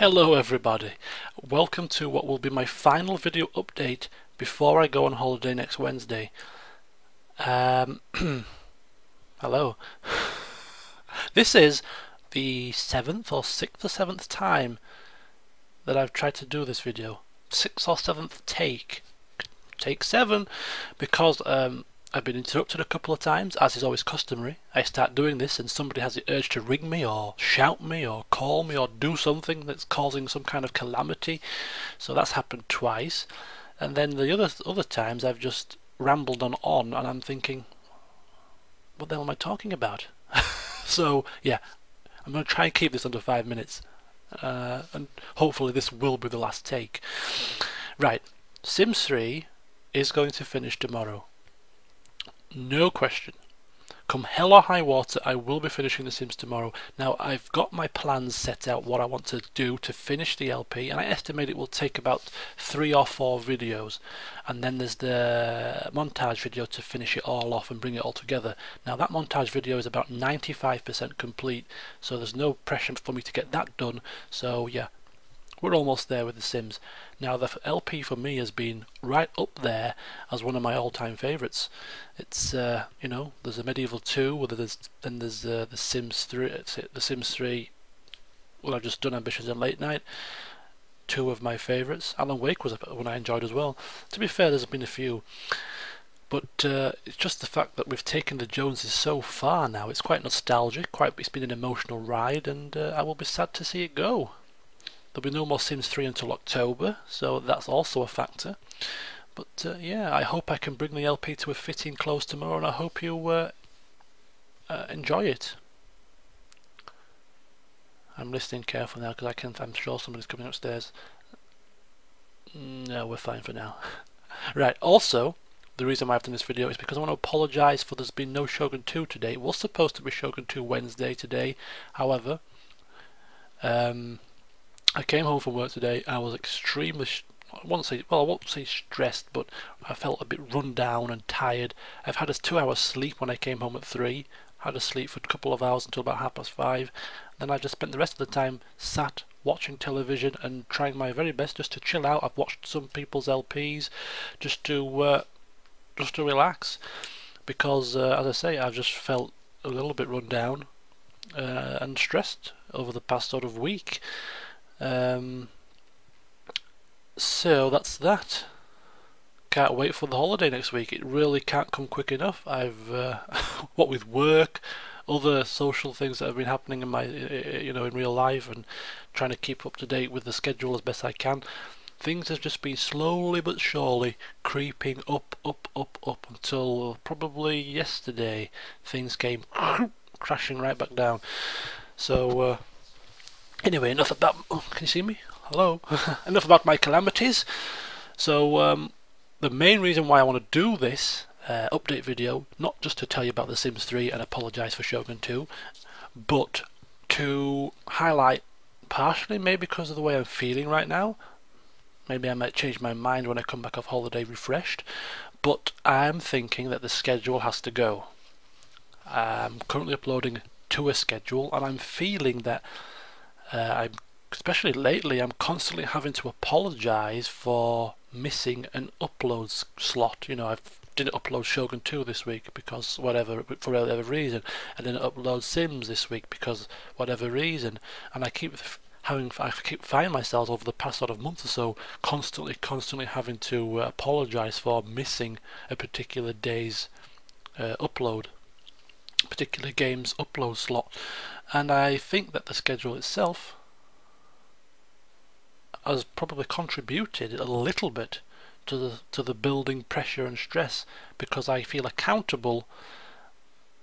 Hello everybody, welcome to what will be my final video update before I go on holiday next Wednesday. Um, hello. this is the seventh or sixth or seventh time that I've tried to do this video. Sixth or seventh take. Take seven because um, I've been interrupted a couple of times, as is always customary. I start doing this and somebody has the urge to ring me or shout me or call me or do something that's causing some kind of calamity. So that's happened twice. And then the other other times I've just rambled on on and I'm thinking, what the hell am I talking about? so yeah, I'm going to try and keep this under five minutes. Uh, and hopefully this will be the last take. Right, Sims 3 is going to finish tomorrow. No question. Come hell or high water, I will be finishing The Sims tomorrow. Now, I've got my plans set out what I want to do to finish the LP, and I estimate it will take about three or four videos. And then there's the montage video to finish it all off and bring it all together. Now, that montage video is about 95% complete, so there's no pressure for me to get that done. So, yeah, we're almost there with The Sims. Now the LP for me has been right up there as one of my all-time favourites. It's uh, you know there's a Medieval 2, there's then there's uh, the Sims 3, the Sims 3. Well, I've just done Ambitions and Late Night. Two of my favourites. Alan Wake was one I enjoyed as well. To be fair, there's been a few. But uh, it's just the fact that we've taken the Joneses so far now. It's quite nostalgic. Quite, it's been an emotional ride, and uh, I will be sad to see it go. There'll be no more Sims 3 until October, so that's also a factor. But uh, yeah, I hope I can bring the LP to a fitting close tomorrow, and I hope you uh, uh, enjoy it. I'm listening carefully now because I can. I'm sure somebody's coming upstairs. No, we're fine for now. right. Also, the reason I've done this video is because I want to apologise for there's been no Shogun 2 today. It was supposed to be Shogun 2 Wednesday today, however, um, I came home from work today I was extremely, I won't say, well, I won't say stressed, but I felt a bit run down and tired. I've had a two-hour sleep when I came home at three, had a sleep for a couple of hours until about half past five. Then I just spent the rest of the time sat watching television and trying my very best just to chill out. I've watched some people's LPs just to uh, just to relax because, uh, as I say, I've just felt a little bit run down uh, and stressed over the past sort of week. Um, so that's that. Can't wait for the holiday next week. It really can't come quick enough. I've uh, what with work, other social things that have been happening in my you know in real life, and trying to keep up to date with the schedule as best I can. Things have just been slowly but surely creeping up, up, up, up until probably yesterday things came crashing right back down. So uh, Anyway, enough about. Oh, can you see me? Hello. enough about my calamities. So, um, the main reason why I want to do this uh, update video, not just to tell you about The Sims 3 and apologise for Shogun 2, but to highlight, partially maybe because of the way I'm feeling right now. Maybe I might change my mind when I come back off holiday refreshed, but I'm thinking that the schedule has to go. I'm currently uploading to a schedule, and I'm feeling that uh, I'm especially lately I'm constantly having to apologize for missing an upload slot. You know I didn't upload Shogun 2 this week because whatever for whatever reason. I didn't upload Sims this week because whatever reason. And I keep having I keep finding myself over the past sort of month or so constantly constantly having to uh, apologize for missing a particular day's uh, upload particular game's upload slot and I think that the schedule itself has probably contributed a little bit to the to the building pressure and stress because I feel accountable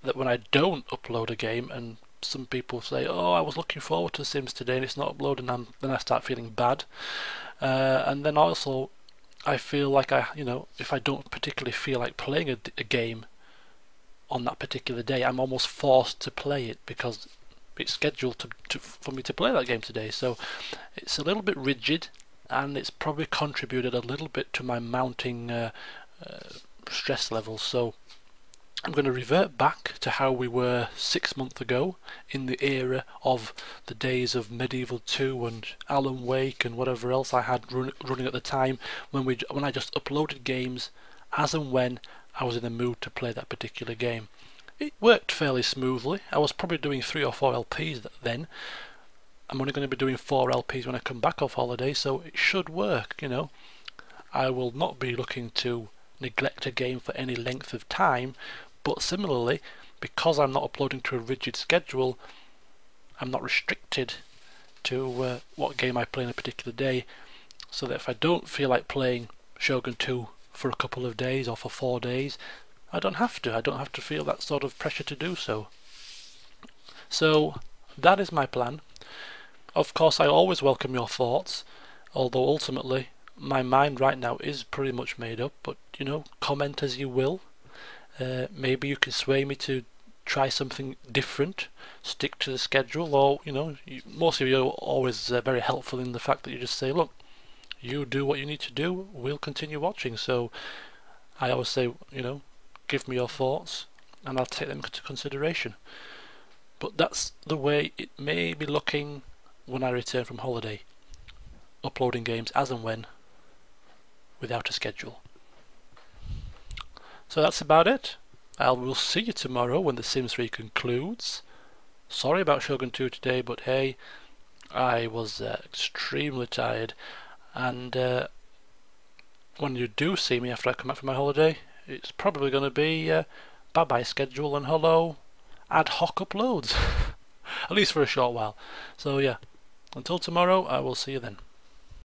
that when I don't upload a game and some people say, "Oh, I was looking forward to Sims today and it's not uploading," and then I start feeling bad, uh, and then also I feel like I, you know, if I don't particularly feel like playing a, a game on that particular day, I'm almost forced to play it because it's scheduled to, to, for me to play that game today. So it's a little bit rigid, and it's probably contributed a little bit to my mounting uh, uh, stress levels. So I'm going to revert back to how we were six months ago in the era of the days of Medieval 2 and Alan Wake and whatever else I had run, running at the time when we when I just uploaded games as and when I was in the mood to play that particular game. It worked fairly smoothly. I was probably doing three or four LPs then. I'm only going to be doing four LPs when I come back off holiday, so it should work, you know. I will not be looking to neglect a game for any length of time, but similarly, because I'm not uploading to a rigid schedule, I'm not restricted to uh, what game I play in a particular day, so that if I don't feel like playing Shogun 2 for a couple of days or for four days, I don't have to. I don't have to feel that sort of pressure to do so. So that is my plan. Of course, I always welcome your thoughts, although ultimately my mind right now is pretty much made up, but you know, comment as you will. Uh, maybe you can sway me to try something different, stick to the schedule, or you know, you, most of you are always uh, very helpful in the fact that you just say, look, you do what you need to do, we'll continue watching. So I always say, you know, give me your thoughts and I'll take them into consideration. But that's the way it may be looking when I return from holiday, uploading games as and when, without a schedule. So that's about it. I will see you tomorrow when The Sims 3 concludes. Sorry about Shogun 2 today, but hey, I was uh, extremely tired. And uh, when you do see me after I come back from my holiday, it's probably going to be uh, bye bye schedule and hello ad hoc uploads. At least for a short while. So yeah, until tomorrow, I will see you then.